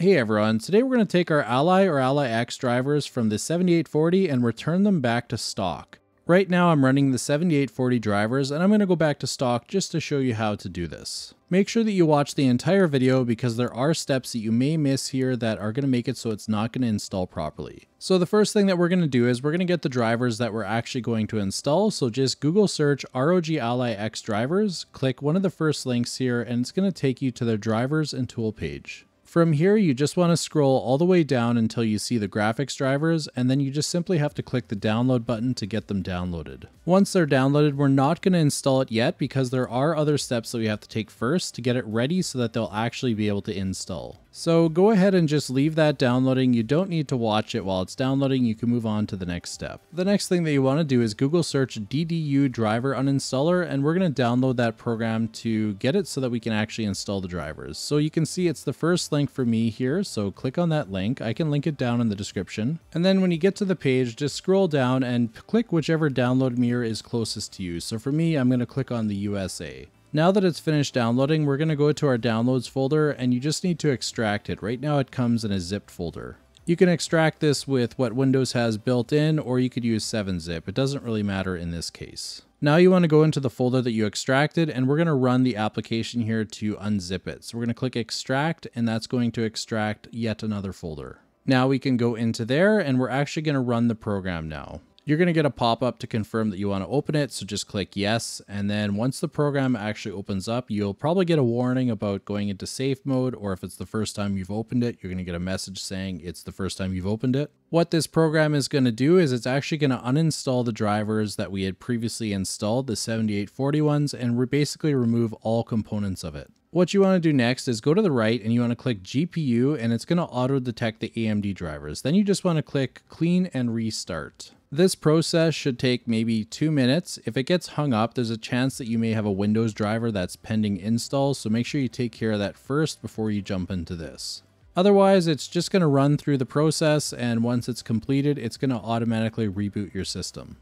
Hey everyone, today we're going to take our Ally or Ally X drivers from the 7840 and return them back to stock. Right now I'm running the 7840 drivers and I'm going to go back to stock just to show you how to do this. Make sure that you watch the entire video because there are steps that you may miss here that are going to make it so it's not going to install properly. So the first thing that we're going to do is we're going to get the drivers that we're actually going to install. So just Google search ROG Ally X drivers, click one of the first links here and it's going to take you to their drivers and tool page. From here, you just want to scroll all the way down until you see the graphics drivers, and then you just simply have to click the download button to get them downloaded. Once they're downloaded, we're not going to install it yet because there are other steps that we have to take first to get it ready so that they'll actually be able to install. So go ahead and just leave that downloading. You don't need to watch it while it's downloading. You can move on to the next step. The next thing that you want to do is Google search DDU driver uninstaller and we're going to download that program to get it so that we can actually install the drivers. So you can see it's the first link for me here. So click on that link. I can link it down in the description. And then when you get to the page, just scroll down and click whichever download mirror is closest to you. So for me, I'm going to click on the USA. Now that it's finished downloading, we're going to go to our downloads folder and you just need to extract it. Right now it comes in a zipped folder. You can extract this with what Windows has built in or you could use 7-zip. It doesn't really matter in this case. Now you want to go into the folder that you extracted and we're going to run the application here to unzip it. So we're going to click extract and that's going to extract yet another folder. Now we can go into there and we're actually going to run the program now. You're going to get a pop-up to confirm that you want to open it, so just click yes. And then once the program actually opens up, you'll probably get a warning about going into safe mode, or if it's the first time you've opened it, you're going to get a message saying it's the first time you've opened it. What this program is going to do is it's actually going to uninstall the drivers that we had previously installed, the 7840 ones, and we basically remove all components of it. What you want to do next is go to the right and you want to click GPU and it's going to auto detect the AMD drivers. Then you just want to click clean and restart. This process should take maybe two minutes. If it gets hung up, there's a chance that you may have a Windows driver that's pending install, so make sure you take care of that first before you jump into this. Otherwise, it's just going to run through the process, and once it's completed, it's going to automatically reboot your system.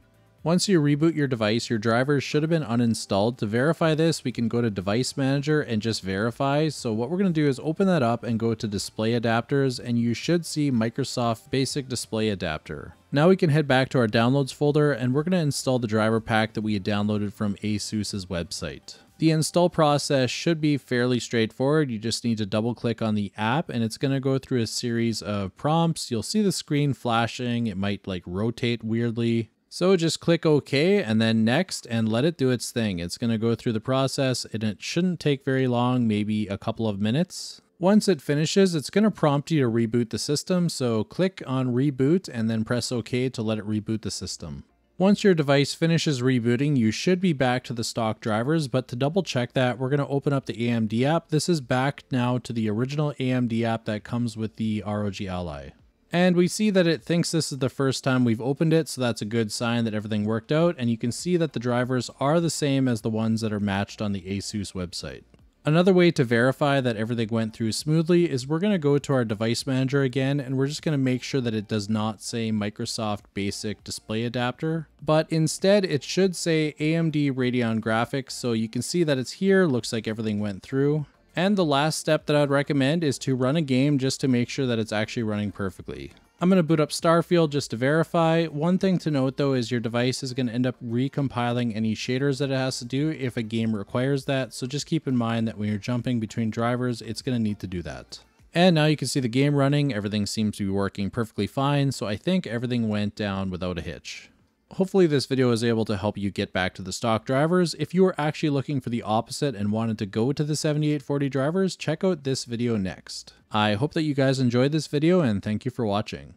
Once you reboot your device, your drivers should have been uninstalled. To verify this, we can go to Device Manager and just verify. So what we're going to do is open that up and go to Display Adapters, and you should see Microsoft Basic Display Adapter. Now we can head back to our Downloads folder, and we're going to install the driver pack that we had downloaded from ASUS's website. The install process should be fairly straightforward. You just need to double click on the app and it's going to go through a series of prompts. You'll see the screen flashing. It might like rotate weirdly. So just click OK and then next and let it do its thing. It's going to go through the process and it shouldn't take very long, maybe a couple of minutes. Once it finishes, it's going to prompt you to reboot the system. So click on reboot and then press OK to let it reboot the system. Once your device finishes rebooting, you should be back to the stock drivers, but to double check that, we're going to open up the AMD app. This is back now to the original AMD app that comes with the ROG Ally. And we see that it thinks this is the first time we've opened it, so that's a good sign that everything worked out, and you can see that the drivers are the same as the ones that are matched on the ASUS website. Another way to verify that everything went through smoothly is we're going to go to our device manager again and we're just going to make sure that it does not say Microsoft Basic Display Adapter, but instead it should say AMD Radeon Graphics so you can see that it's here, looks like everything went through. And the last step that I'd recommend is to run a game just to make sure that it's actually running perfectly. I'm going to boot up Starfield just to verify. One thing to note though is your device is going to end up recompiling any shaders that it has to do if a game requires that. So just keep in mind that when you're jumping between drivers, it's going to need to do that. And now you can see the game running. Everything seems to be working perfectly fine. So I think everything went down without a hitch. Hopefully this video is able to help you get back to the stock drivers. If you were actually looking for the opposite and wanted to go to the 7840 drivers, check out this video next. I hope that you guys enjoyed this video and thank you for watching.